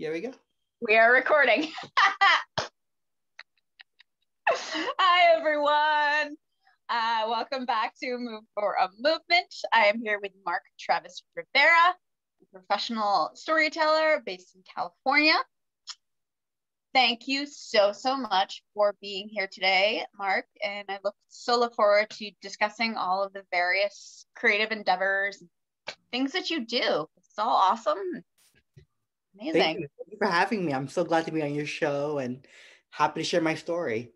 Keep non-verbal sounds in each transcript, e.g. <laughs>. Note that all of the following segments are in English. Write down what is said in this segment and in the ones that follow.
Here we go. We are recording. <laughs> Hi, everyone. Uh, welcome back to Move for a Movement. I am here with Mark Travis Rivera, a professional storyteller based in California. Thank you so, so much for being here today, Mark. And I look so look forward to discussing all of the various creative endeavors, things that you do. It's all awesome. Amazing. Thank you. Thank you for having me. I'm so glad to be on your show and happy to share my story.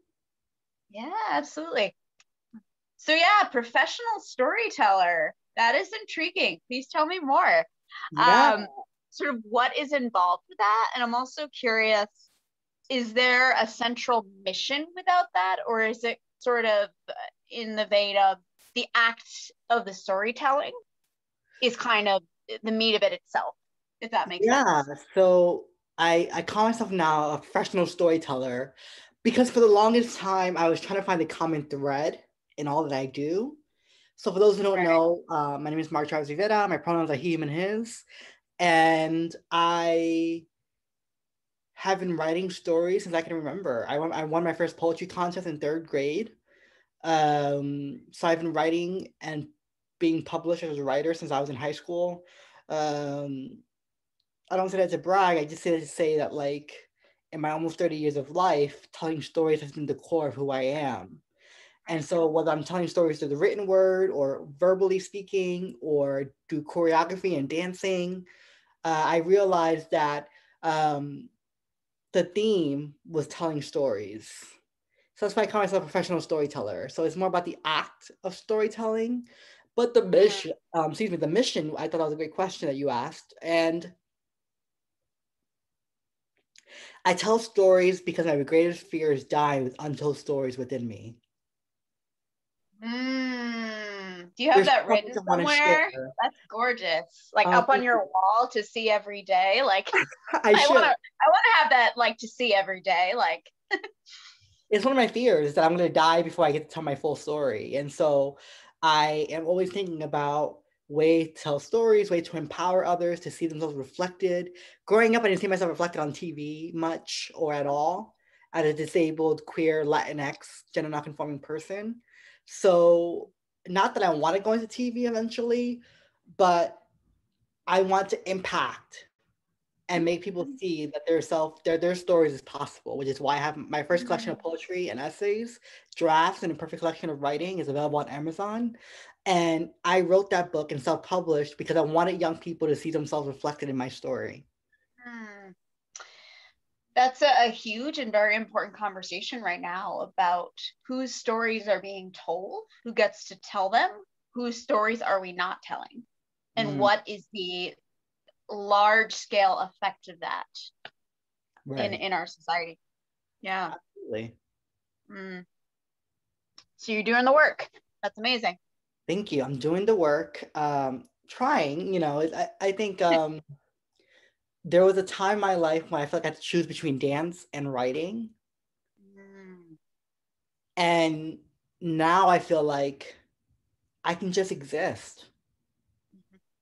Yeah, absolutely. So, yeah, professional storyteller. That is intriguing. Please tell me more. Yeah. Um, sort of what is involved with that? And I'm also curious is there a central mission without that? Or is it sort of in the vein of the act of the storytelling is kind of the meat of it itself, if that makes yeah. sense? So I I call myself now a professional storyteller because for the longest time I was trying to find the common thread in all that I do. So for those who don't Right. know, uh, my name is Mark Travis Rivera. My pronouns are he, him, and his, and I have been writing stories since I can remember. I won I won my first poetry contest in third grade. Um, so I've been writing and being published as a writer since I was in high school. Um, I don't say that to brag. I just say that to say that like in my almost 30 years of life, telling stories has been the core of who I am. And so whether I'm telling stories through the written word or verbally speaking or do choreography and dancing, uh, I realized that um, the theme was telling stories. So that's why I call myself a professional storyteller. So it's more about the act of storytelling, but the mission, um, excuse me, the mission. I thought that was a great question that you asked, and I tell stories because my greatest fear is dying with untold stories within me. Mm. Do you have There's that written wanna somewhere? That's gorgeous. Like Um, up on your <laughs> wall to see every day. Like <laughs> I, I should. want to I want to have that like to see every day. Like it's one of my fears that I'm going to die before I get to tell my full story. And so I am always thinking about way to tell stories, way to empower others to see themselves reflected. Growing up, I didn't see myself reflected on TV much or at all as a disabled, queer, Latinx, gender non-conforming person. So not that I want to go into TV eventually, but I want to impact and make people mm-hmm. see that their self their their stories is possible which is why i have my first collection mm-hmm. of poetry and essays drafts and a perfect collection of writing is available on amazon and i wrote that book and self-published because i wanted young people to see themselves reflected in my story Hmm. That's a, a huge and very important conversation right now about whose stories are being told, who gets to tell them, whose stories are we not telling, and Mm. what is the large scale effect of that right in, in our society. Yeah. Absolutely. Mm. So you're doing the work. That's amazing. Thank you i'm doing the work um trying you know i, I think <laughs> um there was a time in my life when i felt like i had to choose between dance and writing Mm. And now I feel like I can just exist.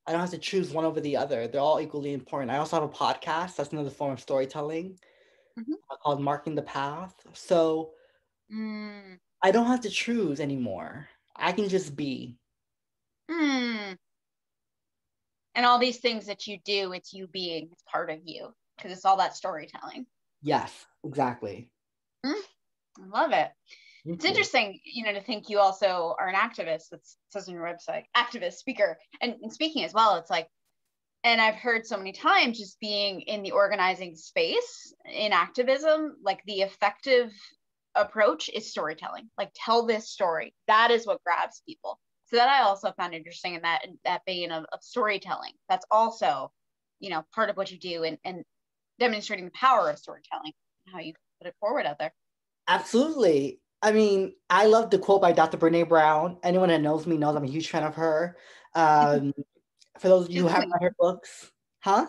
I don't have to choose one over the other. They're all equally important. I also have a podcast. That's another form of storytelling Mhm. called Marking the Path. So Mm. I don't have to choose anymore. I can just be. Hmm. And all these things that you do, it's you being, it's part of you because it's all that storytelling. Yes, exactly. I love it. Thank It's you. interesting, you know, to think you also are an activist. That says on your website, activist, speaker, and, and speaking as well. It's like, and I've heard so many times just being in the organizing space in activism, like the effective approach is storytelling. Like tell this story. That is what grabs people. So that I also found interesting in that that vein of, of storytelling. That's also, you know, part of what you do and, and demonstrating the power of storytelling and how you put it forward out there. Absolutely. I mean, I love the quote by Dr. Brene Brown. Anyone that knows me knows I'm a huge fan of her. Um, <laughs> for those of you who haven't read her books, huh?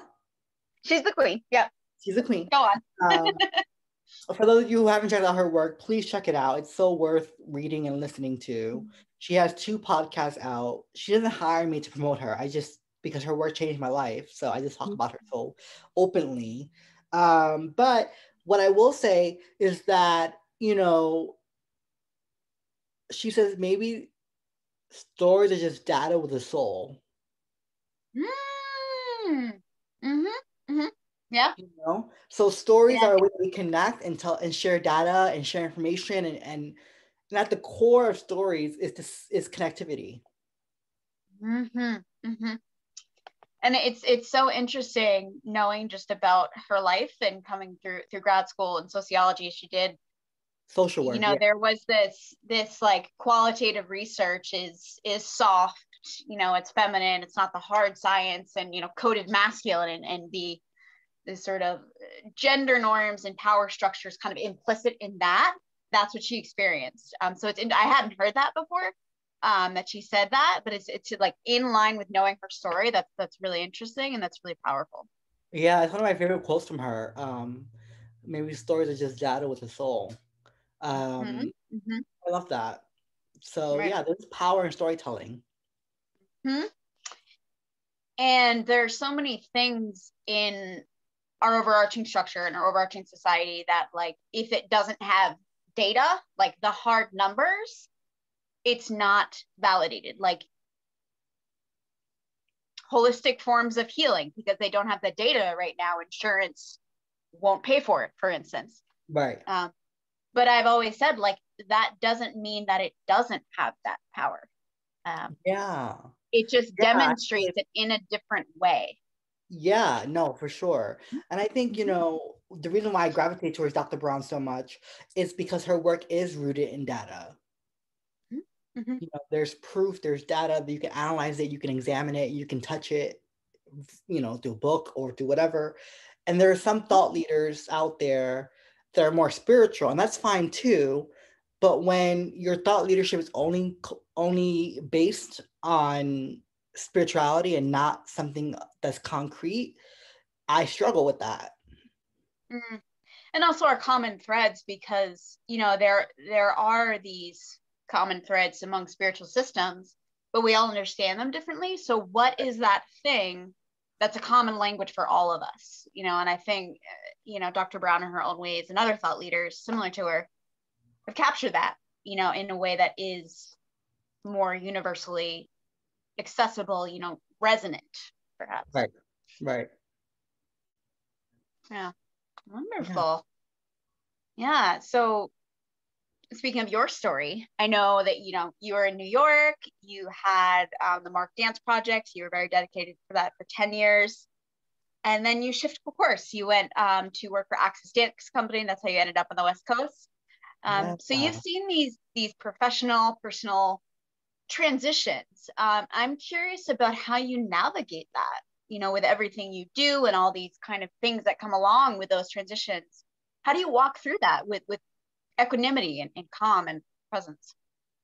She's the queen. Yeah. She's the queen. Go on. Um, <laughs> for those of you who haven't checked out her work, please check it out. It's so worth reading and listening to. She has two podcasts out. She doesn't hire me to promote her. I just because her work changed my life, so I just talk Mhm. about her so openly. Um, but what I will say is that, you know, she says maybe stories are just data with a soul. Mm. Mm-hmm. Yeah. You know, so stories yeah. are a way we connect and tell and share data and share information and and, and at the core of stories is this is connectivity. Mm-hmm. Mm-hmm. And it's it's so interesting knowing just about her life and coming through through grad school and sociology. She did social work. You know, yeah. there was this this like qualitative research is is soft. You know, it's feminine. It's not the hard science and you know coded masculine and, and the the sort of gender norms and power structures kind of implicit in that. That's what she experienced. Um, so it's in, I hadn't heard that before. Um, that she said that, but it's it's like in line with knowing her story. That's that's really interesting and that's really powerful. Yeah, it's one of my favorite quotes from her. Um, maybe stories are just data with a soul. Um, mm-hmm. Mm-hmm. I love that. So right. yeah, there's power in storytelling. Hmm. And there's so many things in our overarching structure and our overarching society that like if it doesn't have data like the hard numbers it's not validated. Like holistic forms of healing because they don't have the data right now insurance won't pay for it for instance. Right. Um, but i've always said like that doesn't mean that it doesn't have that power. Um, yeah. it just yeah. demonstrates it in a different way yeah, no, for sure. And I think, you know, the reason why I gravitate towards Dr. Brown so much is because her work is rooted in data. Mm-hmm. mm-hmm. You know, there's proof, there's data that you can analyze it, you can examine it, you can touch it, you know, through a book or through whatever. And there are some thought leaders out there that are more spiritual, and that's fine too. But when your thought leadership is only only based on spirituality and not something that's concrete, I struggle with that. Mm. And also our common threads because you know there there are these common threads among spiritual systems, but we all understand them differently. So what is that thing that's a common language for all of us? You know, and I think you know Dr. Brown in her own ways and other thought leaders similar to her have captured that you know in a way that is more universally accessible, you know, resonant, perhaps. Right. Right. Yeah. Wonderful. Yeah. yeah. So speaking of your story, I know that you know you were in New York. You had um, the Marked Dance Project. You were very dedicated for that for ten years, and then you shifted course. You went um, to work for AXIS Dance Company. That's how you ended up on the West Coast. Um, so you've seen these these professional, personal transitions. Um, I'm curious about how you navigate that, you know, with everything you do and all these kind of things that come along with those transitions. How do you walk through that with, with equanimity and, and calm and presence?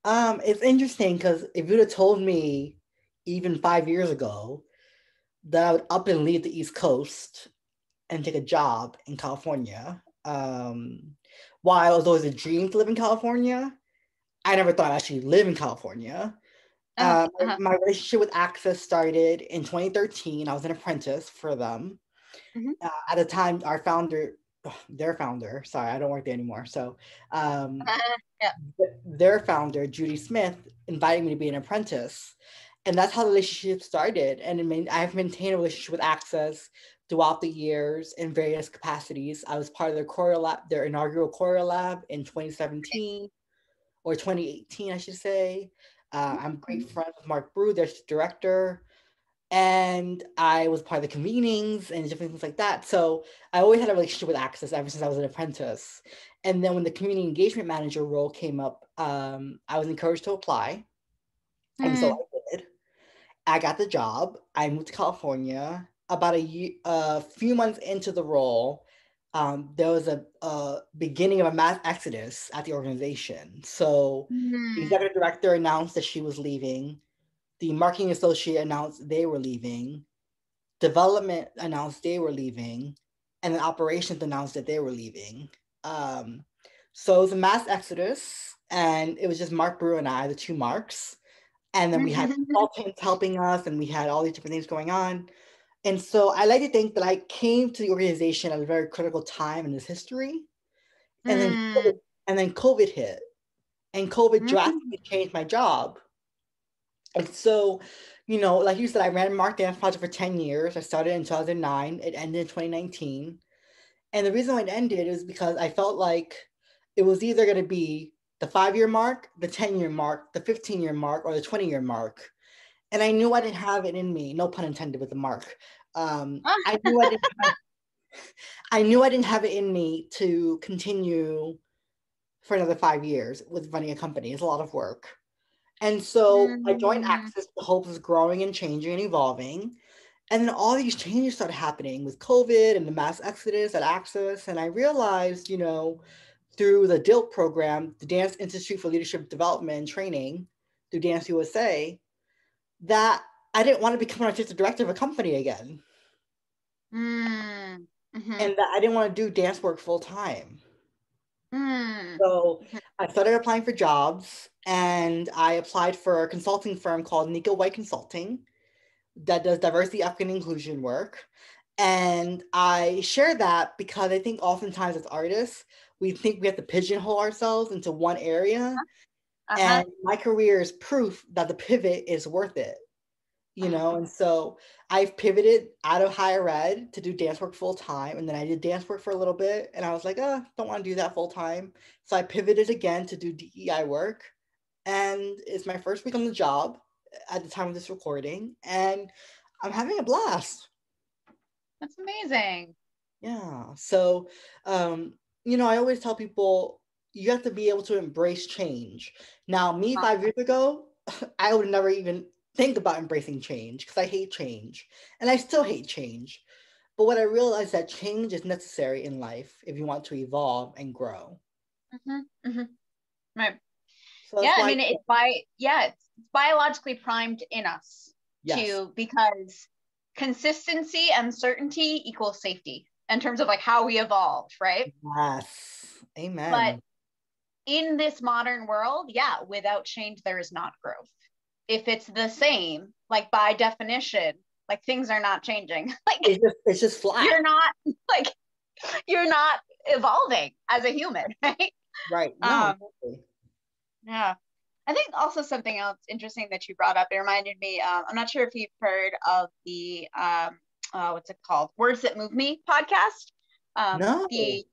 Um, it's interesting because if you'd have told me even five years ago that I would up and leave the East Coast and take a job in California, um, while it was always a dream to live in California, I never thought I'd actually live in California. Uh, uh-huh. My relationship with AXIS started in 2013. I was an apprentice for them. Mm-hmm. Uh, at the time, our founder, their founder, sorry, I don't work there anymore. So, um, uh-huh. yeah. their founder, Judy Smith, invited me to be an apprentice. And that's how the relationship started. And I've maintained a relationship with AXIS throughout the years in various capacities. I was part of their choreo lab, their inaugural choreo lab in 2017 or 2018, I should say. Uh, I'm great mm-hmm. friends with Marc Brew, their director, and I was part of the convenings and different things like that. So I always had a relationship with AXIS ever since I was an apprentice. And then when the community engagement manager role came up, um, I was encouraged to apply, mm. and so mm. I did. I got the job. I moved to California. About a year, a few months into the role, um, there was a, a, beginning of a mass exodus at the organization. So mm-hmm. the executive director announced that she was leaving. The marketing associate announced they were leaving. Development announced they were leaving. And then operations announced that they were leaving. Um, so it was a mass exodus. And it was just Marc Brew and I, the two Marks. And then we had consultants helping us, and we had all these different things going on. And so I like to think that I came to the organization at a very critical time in its history. And mm. then and then COVID hit. And COVID mm. drastically changed my job. And so, you know, like you said, I ran Marked Dance Project for 10 years. I started in 2009. It ended in 2019. And the reason why it ended is because I felt like it was either going to be the five year mark, the 10 year mark, the 15 year mark, or the 20 year mark. And I knew I didn't have it in me, no pun intended with the mark. Um, <laughs> I knew I didn't have, <laughs> I knew I didn't have it in me to continue for another five years with running a company. It's a lot of work. And so mm-hmm. I joined mm. AXIS the hope of growing and changing and evolving. And then all these changes started happening with COVID and the mass exodus at AXIS. And I realized, you know, through the DILT program, the Dance Institute for Leadership Development and Training, through Dance USA, that I didn't want to become an artistic director of a company again. Mm-hmm. And that I didn't want to do dance work full time. Mm. So. I started applying for jobs and I applied for a consulting firm called Nico White Consulting that does diversity, equity, and inclusion work. And I share that because I think oftentimes as artists, we think we have to pigeonhole ourselves into one area. Uh-huh. uh-huh. And my career is proof that the pivot is worth it, you know? And so I've pivoted out of higher ed to do dance work full time. And then I did dance work for a little bit and I was like, oh, don't want to do that full time. So I pivoted again to do DEI work. And it's my first week on the job at the time of this recording. And I'm having a blast. That's amazing. Yeah. So um, you know, I always tell people you have to be able to embrace change. Now, me five years ago, <laughs> I would never even think about embracing change because I hate change and I still hate change. But what I realized that change is necessary in life if you want to evolve and grow. Mm-hmm, mm-hmm. Right. So yeah, I mean, it's by yeah, it's biologically primed in us yes. to because consistency and certainty equals safety in terms of like how we evolved, right? Yes. Amen. But in this modern world, yeah, without change, there is not growth. If it's the same, like by definition, like things are not changing. <laughs> like it's just, it's just flat. You're not like you're not evolving as a human, <laughs> right? Right. No, um, yeah. I think also something else interesting that you brought up. It reminded me. Um, I'm not sure if you've heard of the um, uh, what's it called? Words That Move Me podcast. Um, no. The,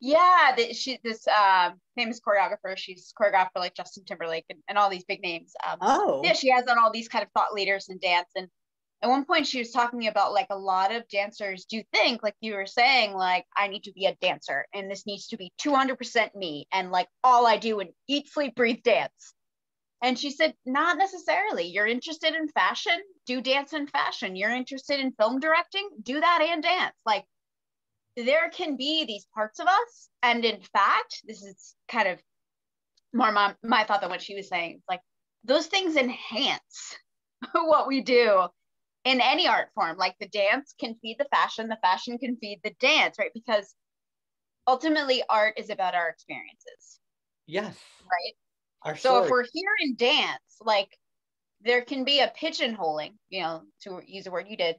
yeah, the, she this uh, famous choreographer. She's choreographed for like Justin Timberlake and, and all these big names. Um, oh. Yeah, she has on all these kind of thought leaders in dance. And at one point, she was talking about like a lot of dancers do think, like you were saying, like I need to be a dancer and this needs to be 200% me and like all I do and eat, sleep, breathe, dance. And she said, not necessarily. You're interested in fashion, do dance and fashion. You're interested in film directing, do that and dance. Like there can be these parts of us. And in fact, this is kind of more my, my thought than what she was saying. Like those things enhance <laughs> what we do in any art form. Like the dance can feed the fashion, the fashion can feed the dance, right? Because ultimately art is about our experiences. Yes. Right so if we're here in dance, like there can be a pigeonholing, you know, to use a word you did,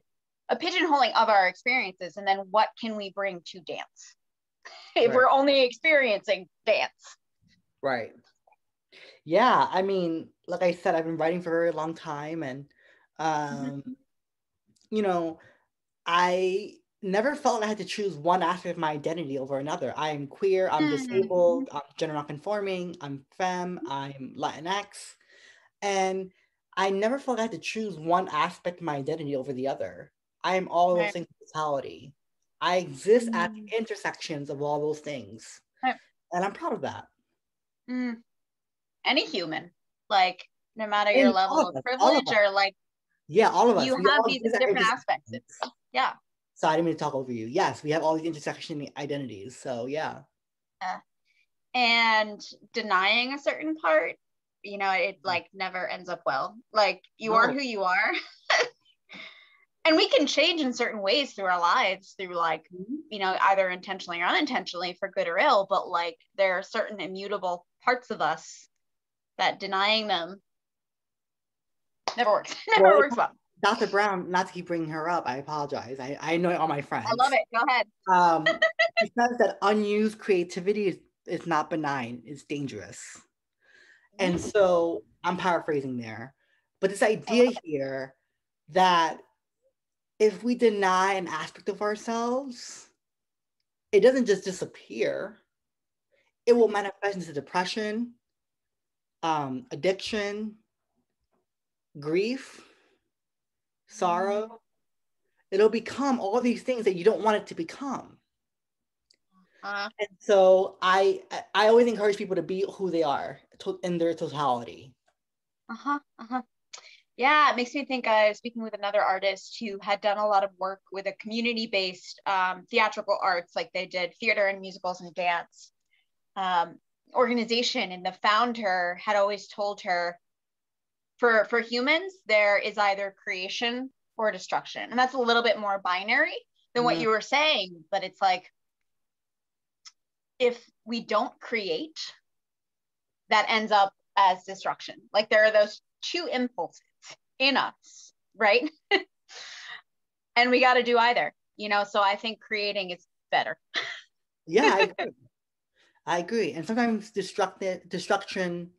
a pigeonholing of our experiences, and then what can we bring to dance <laughs> if right. we're only experiencing dance? Right. Yeah, I mean, like I said, I've been writing for a very long time, and mm-hmm. um, mm-hmm. you know, I never felt I had to choose one aspect of my identity over another. I am queer, I'm mm-hmm. disabled, I'm gender nonconforming, I'm femme, I'm Latinx. And I never felt I had to choose one aspect of my identity over the other. I am all right. those things in totality. I exist mm-hmm. at the mm. intersections of all those things. Right. And I'm proud of that. Mm. Any human, like no matter your level of, of privilege or like yeah, all of us. You we have these different aspects. Yeah. So I didn't mean to talk over you. Yes, we have all these intersection identities. So yeah. yeah. And denying a certain part, you know, it mm. like never ends up well. Like you no. are who you are. <laughs> and we can change in certain ways through our lives through like mm-hmm. you know either intentionally or unintentionally for good or ill but like there are certain immutable parts of us that denying them never works <laughs> never well, works well Dr. Brown, not to keep bringing her up, I apologize. I, I know all my friends. I love it. Go ahead. Um, <laughs> she says that unused creativity is, is not benign, it's dangerous. And Mm. so I'm paraphrasing there. But this idea here that if we deny an aspect of ourselves, it doesn't just disappear, it will manifest into depression, um, addiction, grief, sorrow. It'll become all these things that you don't want it to become. Uh, And so I I- always encourage people to be who they are in their totality. uh-huh. Uh-huh. Yeah, it makes me think I was speaking with another artist who had done a lot of work with a community-based um, theatrical arts, like they did theater and musicals and dance um, organization. And the founder had always told her, for for humans, there is either creation or destruction, and that's a little bit more binary than what Mhm. you were saying. But it's like if we don't create, that ends up as destruction. Like there are those two impulses in us, right? <laughs> and we got to do either, you know. So I think creating is better. Yeah, I <laughs> agree. I agree. And sometimes destruct destruction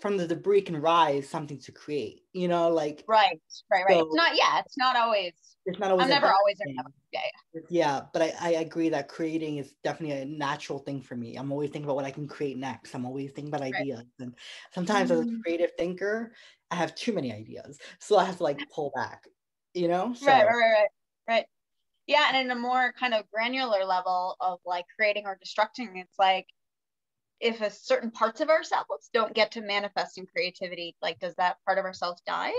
from the debris can rise something to create. You know, like Right, right, right. So- it's not. Yeah, it's not always. it's not always. I'm never always. thing. Yeah, Yeah, but I, I agree that creating is definitely a natural thing for me. I'm always thinking about what I can create next. I'm always thinking about Right. ideas. And sometimes as a Mhm. creative thinker, I have too many ideas. So I have to like <laughs> pull back, you know? So, right, right, right, right. Yeah, and in a more kind of granular level of like creating or destructing, it's like if a certain parts of ourselves don't get to manifest in creativity, like does that part of ourselves die?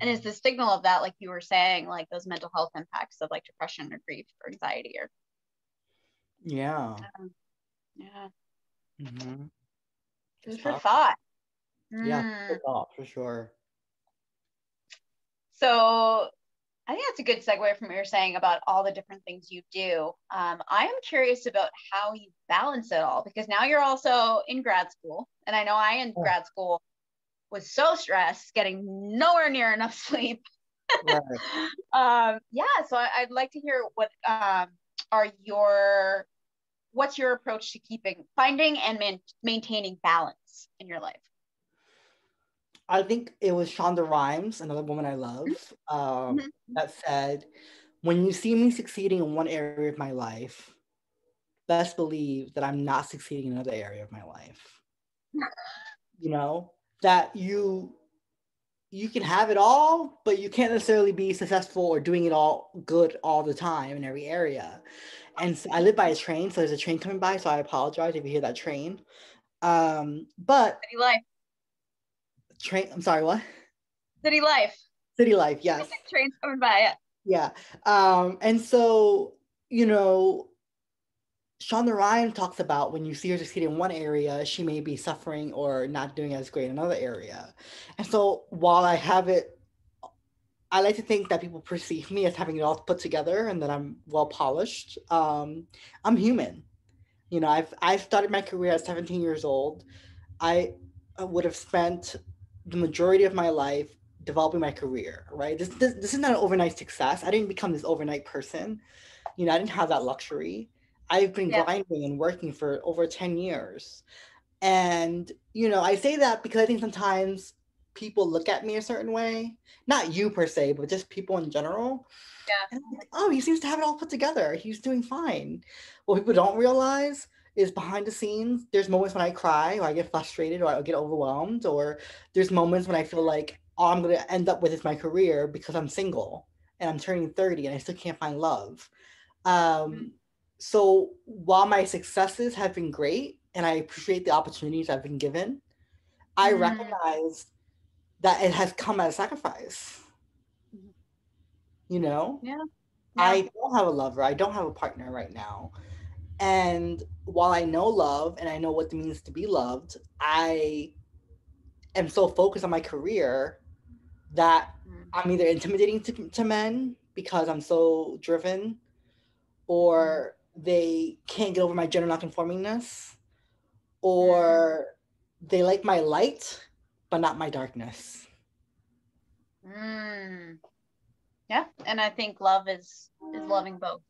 And is the signal of that, like you were saying, like those mental health impacts of like depression or grief or anxiety or Yeah. yeah, Mm-hmm. food for thought. Yeah, Mm. for thought, for sure. So I think that's a good segue from what you're saying about all the different things you do. Um, I am curious about how you balance it all because now you're also in grad school. And I know I in Oh. grad school was so stressed, getting nowhere near enough <laughs> sleep. Right. Um, yeah, so I, I'd like to hear what um, are your what's your approach to keeping finding and man- maintaining balance in your life? I think it was Shonda Rhimes, another woman I love, um, Mhm. that said, when you see me succeeding in one area of my life, best believe that I'm not succeeding in another area of my life. <laughs> you know, that you you can have it all, but you can't necessarily be successful or doing it all good all the time in every area. And so I live by a train, so there's a train coming by, so I apologize if you hear that train. Um, but life, train, I'm sorry, what? city life. City life, yes. Trains coming by. Yeah. Yeah. Um, and so, you know, Shonda Rhimes talks about when you see her succeed in one area, she may be suffering or not doing as great in another area. And so while I have it, I like to think that people perceive me as having it all put together and that I'm well polished. Um, I'm human. You know, I've I started my career at 17 years old. I would have spent the majority of my life developing my career, right? This, this this is not an overnight success. I didn't become this overnight person. You know, I didn't have that luxury. I've been Yeah. grinding and working for over 10 years. And, you know, I say that because I think sometimes people look at me a certain way. Not you per se, but just people in general. Yeah. And I'm like, oh, he seems to have it all put together. He's doing fine. What people don't realize is behind the scenes, there's moments when I cry or I get frustrated or I get overwhelmed, or there's moments when I feel like all I'm going to end up with is my career because I'm single and I'm turning 30 and I still can't find love. Um, so while my successes have been great and I appreciate the opportunities I've been given, I Mm. recognize that it has come at a sacrifice. Mhm. You know? Yeah. I don't have a lover. I don't have a partner right now. And while I know love and I know what it means to be loved, I am so focused on my career that Mm. I'm either intimidating to, to men because I'm so driven, or they can't get over my gender nonconformingness, or they like my light, but not my darkness. Mm. Yeah, and I think love is is loving both.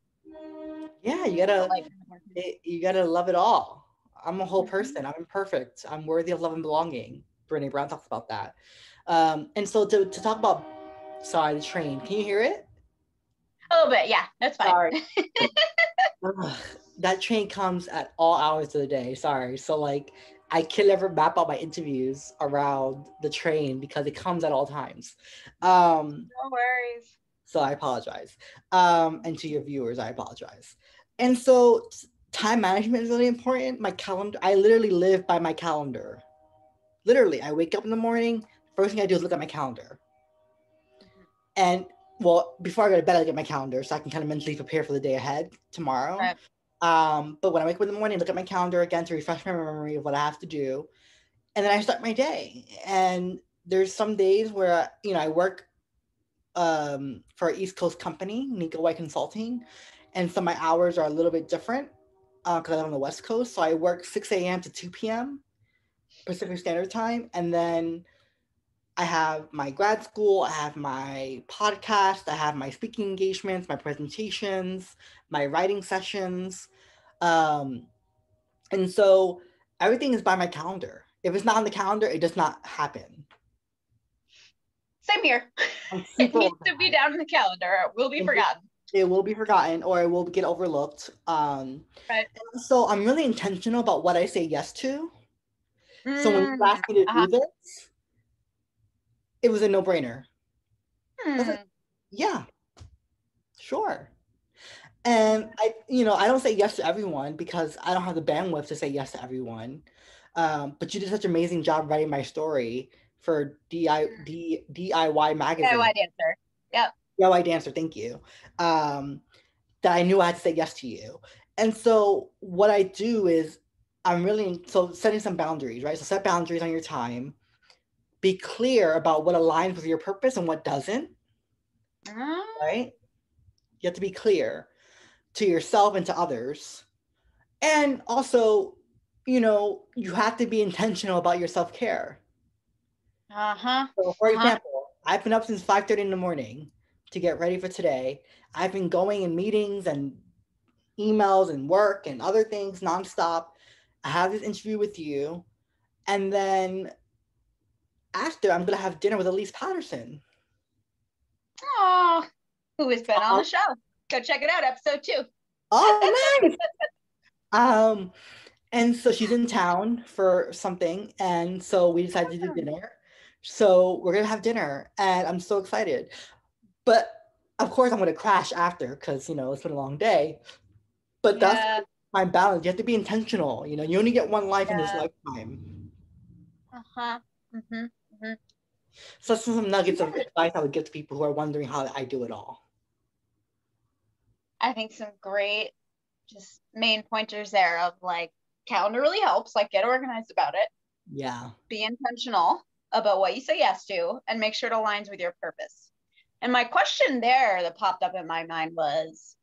Yeah, you gotta Like, it, you gotta love it all. I'm a whole Mhm. person. I'm imperfect. I'm worthy of love and belonging. Brene Brown talks about that. Um, and so to, to talk about, sorry, the train. Can you hear it? a little bit, yeah, that's fine. Sorry. <laughs> Ugh, that train comes at all hours of the day. Sorry. So like, I can never map out my interviews around the train because it comes at all times. Um, No worries. So I apologize. Um, and to your viewers, I apologize. And so time management is really important. My calendar, I literally live by my calendar. Literally, I wake up in the morning, first thing I do is look at my calendar. And well, before I go to bed, I look at my calendar so I can kind of mentally prepare for the day ahead tomorrow. Right. Um, but when I wake up in the morning, I look at my calendar again to refresh my memory of what I have to do. And then I start my day. And there's some days where, you know, I work um, for East Coast company, Nico White Consulting. And so my hours are a little bit different because I'm on the West Coast. So I work 6 a.m. to 2 p.m. Pacific Standard Time. And then I have my grad school, I have my podcast, I have my speaking engagements, my presentations, my writing sessions. Um, and so everything is by my calendar. If it's not on the calendar, it does not happen. Same here. <laughs> It needs to be down in the calendar. It will be Mhm. forgotten. it will be forgotten or it will get overlooked. Um, Right. so I'm really intentional about what I say yes to. So when you Mm, asked me to uh-huh. do this, it was a no brainer. hmm. Yeah, sure. And I, you know, I don't say yes to everyone because I don't have the bandwidth to say yes to everyone. Um, but you did such an amazing job writing my story for DI, D, DIY magazine. DIY dancer. Yep. DIY dancer, thank you. Um, that I knew I had to say yes to you. And so what I do is I'm really so setting some boundaries, right? So set boundaries on your time. Be clear about what aligns with your purpose and what doesn't, Mm, right? You have to be clear to yourself and to others. And also, you know, you have to be intentional about your self-care. Uh-huh. So for Uh-huh. example, I've been up since 5:30 in the morning to get ready for today. I've been going in meetings and emails and work and other things nonstop. I have this interview with you. And then after I'm gonna have dinner with Elise Patterson. Oh, who has been on Uh-huh. the show? Go check it out, episode two. Oh <laughs> nice. um and so she's in town for something and so we decided to do dinner. So we're gonna have dinner and I'm so excited. But of course I'm gonna crash after because you know it's been a long day. But that's my balance. You have to be intentional. You know, you only get one life in this lifetime. Uh-huh. hmm So that's some nuggets of advice I would give to people who are wondering how I do it all. I think some great just main pointers there of like calendar really helps, like get organized about it, Yeah. be intentional about what you say yes to, and make sure it aligns with your purpose. And my question there that popped up in my mind was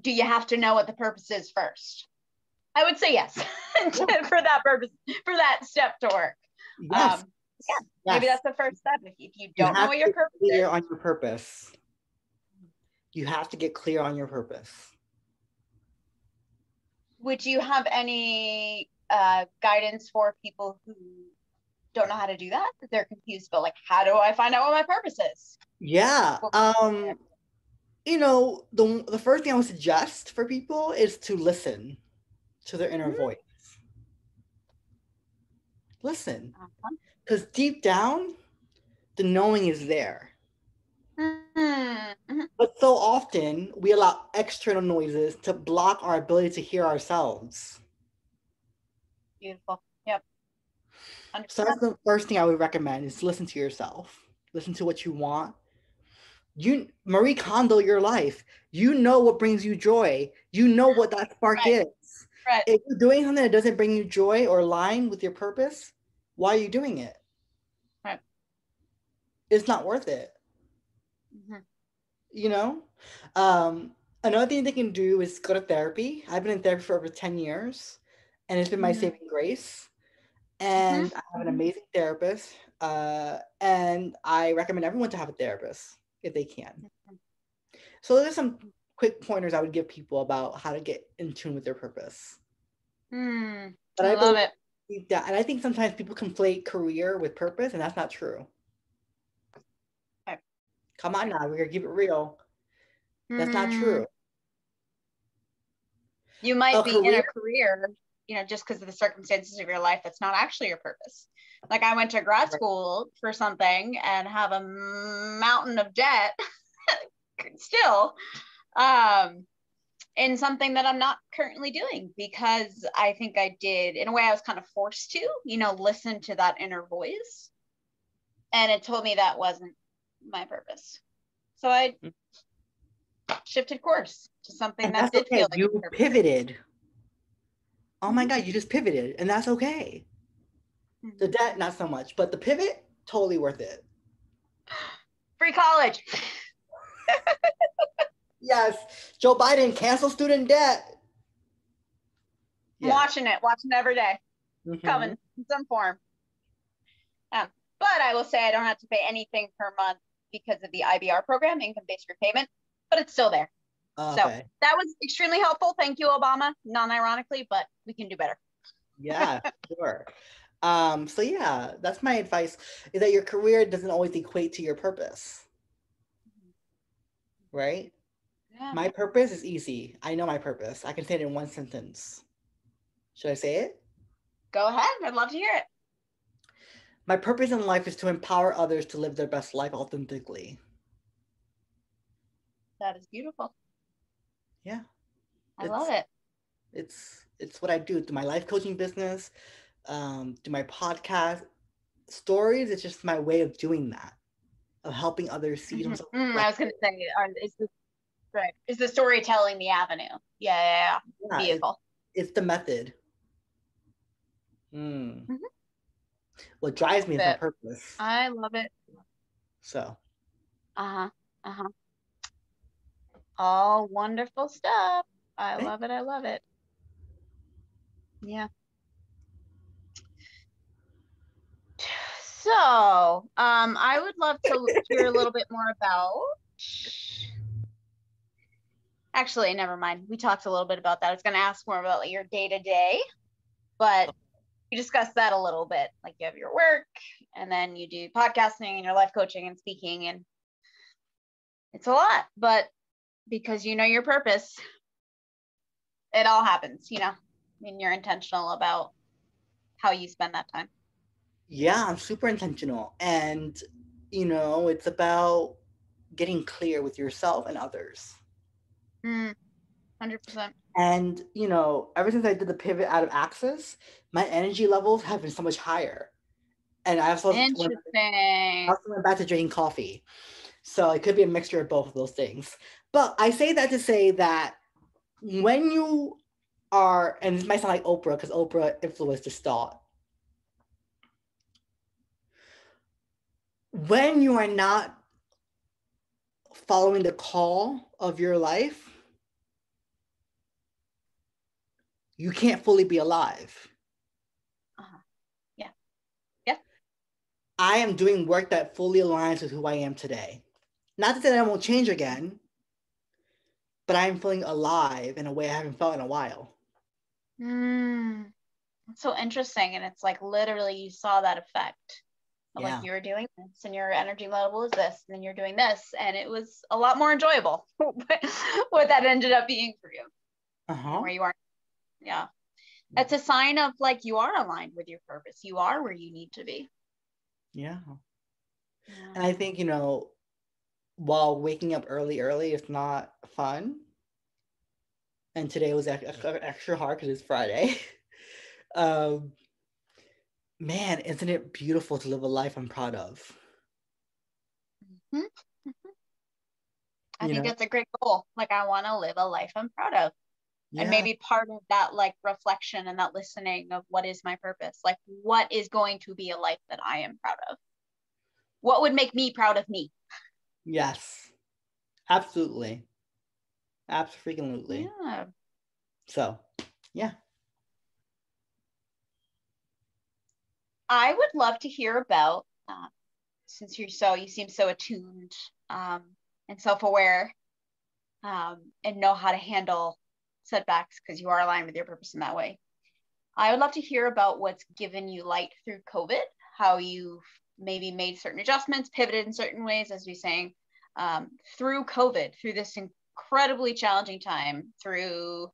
do you have to know what the purpose is first? I would say yes <laughs> for that purpose, for that step to work. Yes. Um, Maybe yes. that's the first step. If if you You don't know have what your purpose clear is, on your purpose. You have to get clear on your purpose. would you have any uh, guidance for people who don't know how to do that? They're confused about like, how do I find out what my purpose is? Yeah. Um, you know, the the first thing I would suggest for people is to listen to their inner Mhm. voice. Listen, Uh-huh. because deep down, the knowing is there. Mhm, mhm. But so often we allow external noises to block our ability to hear ourselves. Beautiful. Yep. So 100%. that's the first thing I would recommend is listen to yourself. Listen to what you want. You Marie Kondo your life. You know what brings you joy. You know what that spark Right. is. Right. If you're doing something that doesn't bring you joy or align with your purpose, why are you doing it? Right. It's not worth it. Mhm. you know um another thing they can do is go to therapy i've been in therapy for over 10 years and it's been my Mhm. saving grace and i have an amazing therapist Uh, and I recommend everyone to have a therapist if they can. So there's some quick pointers I would give people about how to get in tune with their purpose. Hmm. But I, I love it. Yeah, and I think sometimes people conflate career with purpose, and that's not true. Okay. Come on now, we're gonna keep it real. That's not Hmm. true. You might A be in a career- career, you know, just because of the circumstances of your life, that's not actually your purpose. Like I went to grad school for something and have a mountain of debt <laughs> still um in something that I'm not currently doing because I think I did in a way I was kind of forced to, you know, listen to that inner voice. And it told me that wasn't my purpose. So I Mm. shifted course to something And that did okay. feel like you pivoted. Oh my god, you just pivoted, and that's okay. The debt, not so much, but the pivot, totally worth it. Free college. Yes, Joe Biden cancel student debt. I'm watching it, watching it every day, Mhm. coming in some form. Um, but I will say I don't have to pay anything per month because of the IBR program, income based repayment, but it's still there. Okay. That was extremely helpful. Thank you, Obama. Non ironically, but we can do better. yeah, <laughs> sure. Um, so yeah, that's my advice is that your career doesn't always equate to your purpose. Right? Yeah. My purpose is easy. I know my purpose. I can say it in one sentence. Should I say it? Go ahead. I'd love to hear it. My purpose in life is to empower others to live their best life authentically. That is beautiful. Yeah. I It's- love it. It's it's what I do through my life coaching business, um, through my podcast stories. It's just my way of doing that, of helping others see Mhm. themselves. Mm, I was going to say, is this right? Is the storytelling the avenue? Yeah, yeah, yeah. Yeah, it's- Vehicle. it's the method. Mm. Mhm. What drives me is my But- purpose. I love it. So uh-huh Uh huh. All wonderful stuff. I love it. I love it. Yeah. So, um, I would love to hear a little bit more about. Actually, never mind. We talked a little bit about that. I was going to ask more about like, your day to day, but you discussed that a little bit. Like you have your work, and then you do podcasting and your life coaching and speaking, and it's a lot. But because you know your purpose, it all happens. You know, I mean, you're intentional about how you spend that time. yeah, I'm super intentional, and you know, it's about getting clear with yourself and others. Mm, 100%. And you know, ever since I did the pivot out of AXIS, my energy levels have been so much higher. And I also went, I Interesting. also went back to drinking coffee. So it could be a mixture of both of those things. But I say that to say that when you are, and this might sound like Oprah because Oprah influenced this thought. When you are not following the call of your life, you can't fully be alive. Uh-huh. Yeah. Yeah. I am doing work that fully aligns with who I am today. Not to say that I won't change again, but I'm feeling alive in a way I haven't felt in a while. Mm, it's so interesting. And it's like literally you saw that effect. Yeah. Like you were doing this and your energy level is this, and then you're doing this. And it was a lot more enjoyable <laughs> what that ended up being for you, Uh-huh. where you are. Yeah. That's a sign of like you are aligned with your purpose. You are where you need to be. Yeah. Yeah. And I think, you know, while waking up early, early is not fun. And today was ex- ex- extra hard because it's Friday. <laughs> um, man, isn't it beautiful to live a life I'm proud of? I You think know? that's a great goal. Like I want to live a life I'm proud of. Yeah. and maybe part of that like reflection and that listening of what is my purpose like what is going to be a life that i am proud of what would make me proud of me Yes. Absolutely. Absolutely. yeah So, yeah. i would love to hear about uh, since you're so you seem so attuned um, and self-aware um, and know how to handle setbacks because you are aligned with your purpose in that way. I would love to hear about what's given you light through COVID, how you've maybe made certain adjustments, pivoted in certain ways, as we saying, um, through COVID, through this incredibly challenging time, through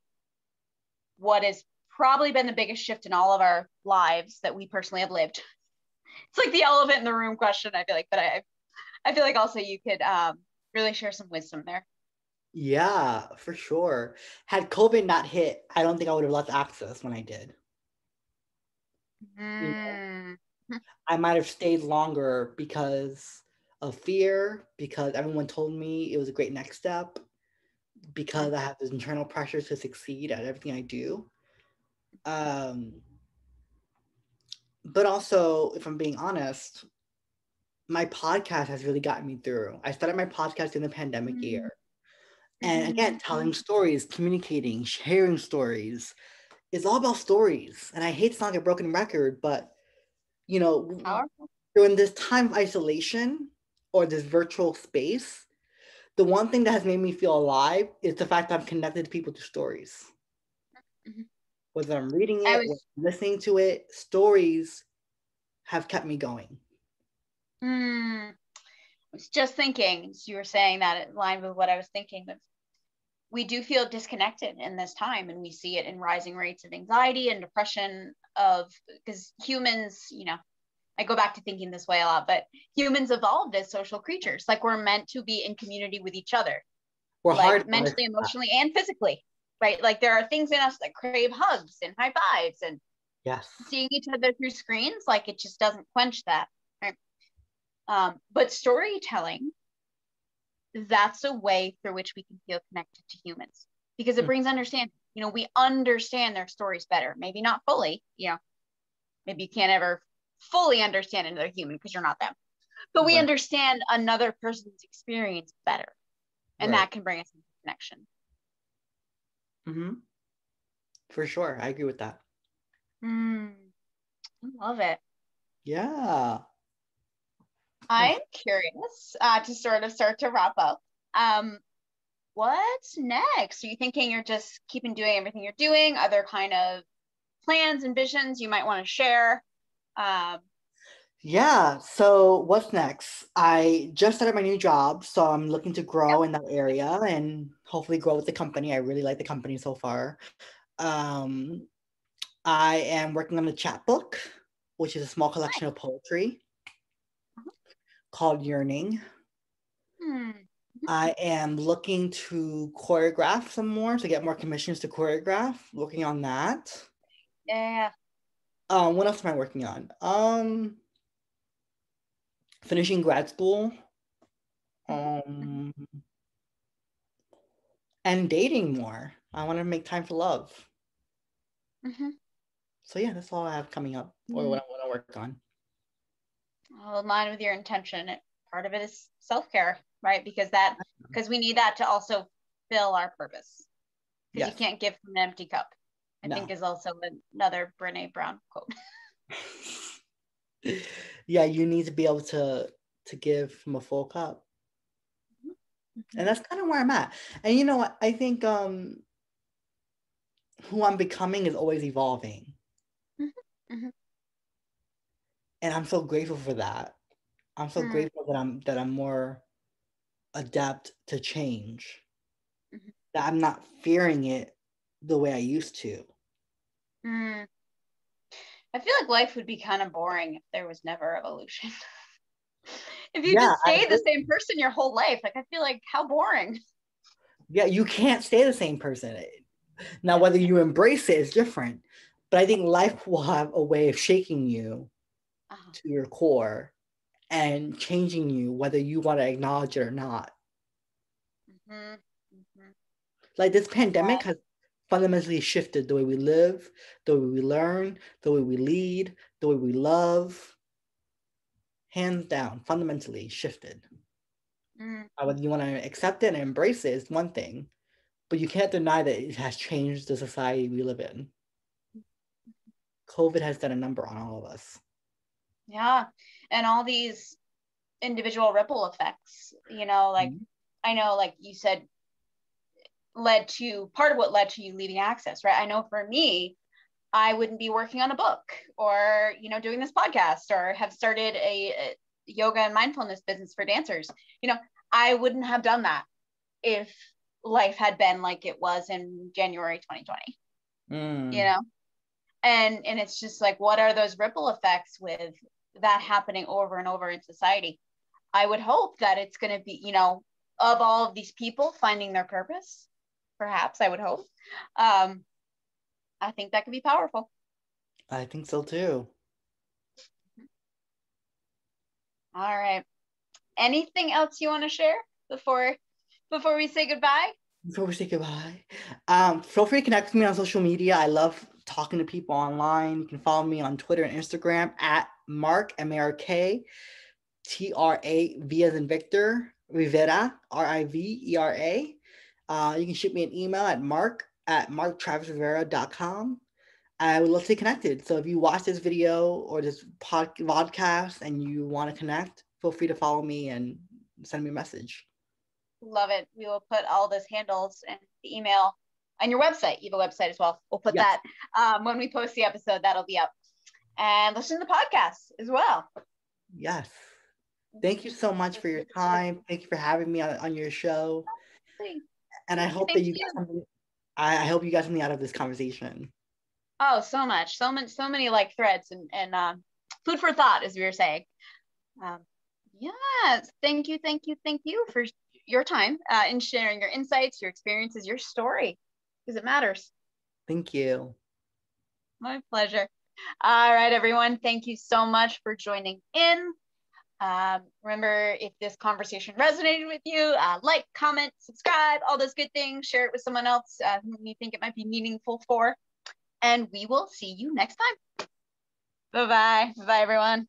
what has probably been the biggest shift in all of our lives that we personally have lived. <laughs> It's like the elephant in the room question, I feel like, but I, I feel like also you could um, really share some wisdom there. Yeah, for sure. Had COVID not hit, I don't think I would have left AXIS when I did. Mm. You know, I might have stayed longer because of fear, because everyone told me it was a great next step, because I have this internal pressure to succeed at everything I do. Um, but also, if I'm being honest, my podcast has really gotten me through. I started my podcast in the pandemic Mm. year. And again, telling stories, communicating, sharing stories. It's all about stories. And I hate to sound like a broken record, but you know, Powerful. during this time of isolation or this virtual space, the one thing that has made me feel alive is the fact that I'm connected to people through stories. Mhm. Whether I'm reading it, was- listening to it, stories have kept me going. Hmm. I was just thinking, as you were saying that, it aligned with what I was thinking. That we do feel disconnected in this time, and we see it in rising rates of anxiety and depression. Of because humans, you know, I go back to thinking this way a lot, but humans evolved as social creatures. Like we're meant to be in community with each other, We're like hard mentally, emotionally, and physically. Right? Like there are things in us that crave hugs and high fives and Yes. seeing each other through screens like it just doesn't quench that right um, but storytelling that's a way through which we can feel connected to humans because it Mm. brings understanding you know we understand their stories better maybe not fully you know maybe you can't ever fully understand another human because you're not them but we Right. understand another person's experience better and Right. that can bring us into connection Mm-hmm. For sure. I agree with that. mm, i love it Yeah. I'm curious uh, to sort of start to wrap up. Um, what's next? Are you thinking you're just keeping doing everything you're doing? Other kind of plans and visions you might want to share? Um, Yeah. So what's next? I just started my new job, so I'm looking to grow in that area and hopefully grow with the company. I really like the company so far. Um, I am working on a chapbook, which is a small collection of poetry called Yearning. hmm, I am looking to choreograph some more to get more commissions to choreograph, working on that. yeah. Um, what else am I working on? Um, finishing grad school. Um, and dating more. I want to make time for love. hmm So yeah, that's all I have coming up, or what I want to work on. Well, align with your intention. Part of it is self care, right? Because that because we need that to also fill our purpose. Because Yes. you can't give from an empty cup. I No. think is also another Brene Brown quote. <laughs> yeah, you need to be able to to give from a full cup. and that's kind of where i'm at and you know what i think um who i'm becoming is always evolving Mhm, mhm. and i'm so grateful for that i'm so Mm. grateful that i'm that i'm more adept to change Mhm. that i'm not fearing it the way i used to Mm. I feel like life would be kind of boring if there was never evolution. <laughs> if you Yeah, just I stay the same person your whole life, like I feel like how boring. yeah you can't stay the same person now whether you embrace it is different but i think life will have a way of shaking you Uh-huh. to your core and changing you whether you want to acknowledge it or not. Mhm, mhm. like this pandemic has fundamentally shifted the way we live the way we learn the way we lead the way we love. Hands down fundamentally shifted. Mm. Whether you want to accept it and embrace it is one thing but you can't deny that it has changed the society we live in. Covid has done a number on all of us. Yeah. And all these individual ripple effects, you know, like mm-hmm. I know, like you said, led to part of what led to you leaving AXIS, right? I know for me, I wouldn't be working on a book or, you know, doing this podcast or have started a, a yoga and mindfulness business for dancers. You know, I wouldn't have done that if life had been like it was in January 2020. Mm. You know? And and it's just like what are those ripple effects with that happening over and over in society? I would hope that it's going to be, you know, of all of these people finding their purpose, perhaps I would hope. Um, I think that could be powerful. I think so too. All right. Anything else you want to share before before we say goodbye? Before we say goodbye, um, feel free to connect with me on social media. I love talking to people online. You can follow me on Twitter and Instagram at Mark M A R K T R A V as in Victor Rivera R I V E R A. Uh, you can shoot me an email at mark at marktravisrivera.com. I would love to stay connected. So if you watch this video or this pod- podcast and you want to connect, feel free to follow me and send me a message. Love it. We will put all those handles and the email on your website. You have a website as well. We'll put yes. that um, when we post the episode. That'll be up. And listen to the podcast as well. Yes. Thank you so much for your time. Thank you for having me on, on your show. And I hope Thank that you, you. Something, I, I hope you got something out of this conversation. Oh, so much, so much, so many like threads and and um, food for thought, as we were saying. Um, yes, thank you, thank you, thank you for your time uh, in sharing your insights, your experiences, your story, because it matters. Thank you. My pleasure. All right, everyone. Thank you so much for joining in. Um, remember, if this conversation resonated with you, uh, like, comment, subscribe, all those good things. Share it with someone else uh, who you think it might be meaningful for. And we will see you next time. Bye bye bye. Everyone.